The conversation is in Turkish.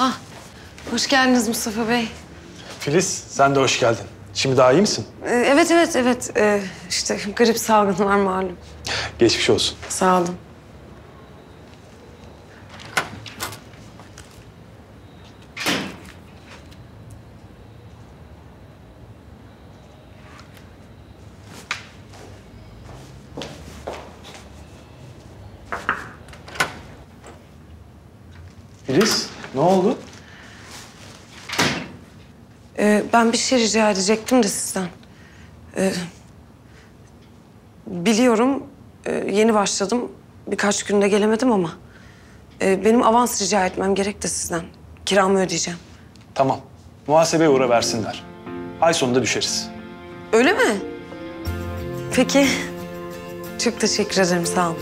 Ah, hoş geldiniz Mustafa Bey. Filiz sen de hoş geldin. Şimdi daha iyi misin? Ee, evet, evet, evet. Ee, işte grip salgını var malum. Geçmiş olsun. Sağ olun. Filiz ne oldu? Ee, ben bir şey rica edecektim de sizden. Ee, biliyorum e, yeni başladım. Birkaç günde gelemedim ama... e, benim avans rica etmem gerek de sizden. Kiramı ödeyeceğim. Tamam. Muhasebeye uğra versinler. Ay sonunda düşeriz. Öyle mi? Peki. Çok teşekkür ederim, sağ olun.